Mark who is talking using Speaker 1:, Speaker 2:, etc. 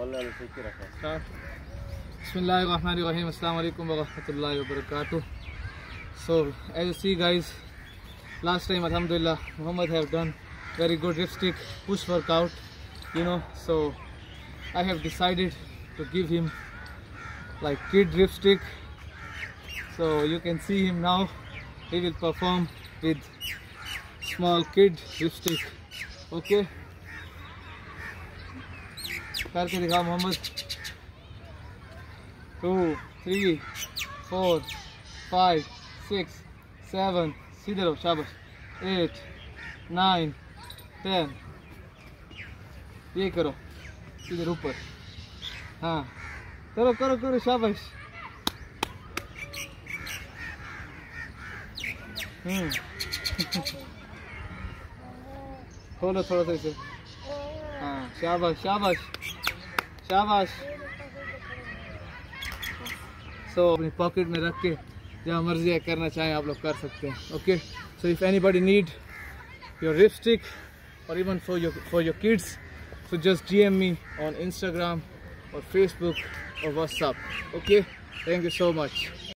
Speaker 1: Bismillahirrahmanirrahim. Assalamu alaikum wa rahmatullahi wa barakatuh. So, as you see, guys, last time, Alhamdulillah, Muhammad have done very good ripstick push workout, you know. So, I have decided to give him like kid ripstick. So, you can see him now. He will perform with small kid ripstick. Okay. करके दिखा Mohammad. Two three four five six seven सीधे रहो, शाबाश। Eight nine ten ये करो, इधर ऊपर। हाँ करो करो करो, शाबाश। हम्म। खोलो थोड़ा सा इसे। हाँ शाबाश शाबाश। शाबाश। सो so, अपनी पॉकेट में रख के जहाँ मर्ज़ी है करना चाहें आप लोग कर सकते हैं okay so if anybody need your lipstick और even for your for your kids so just D M me on Instagram और फेसबुक और WhatsApp okay thank you so much.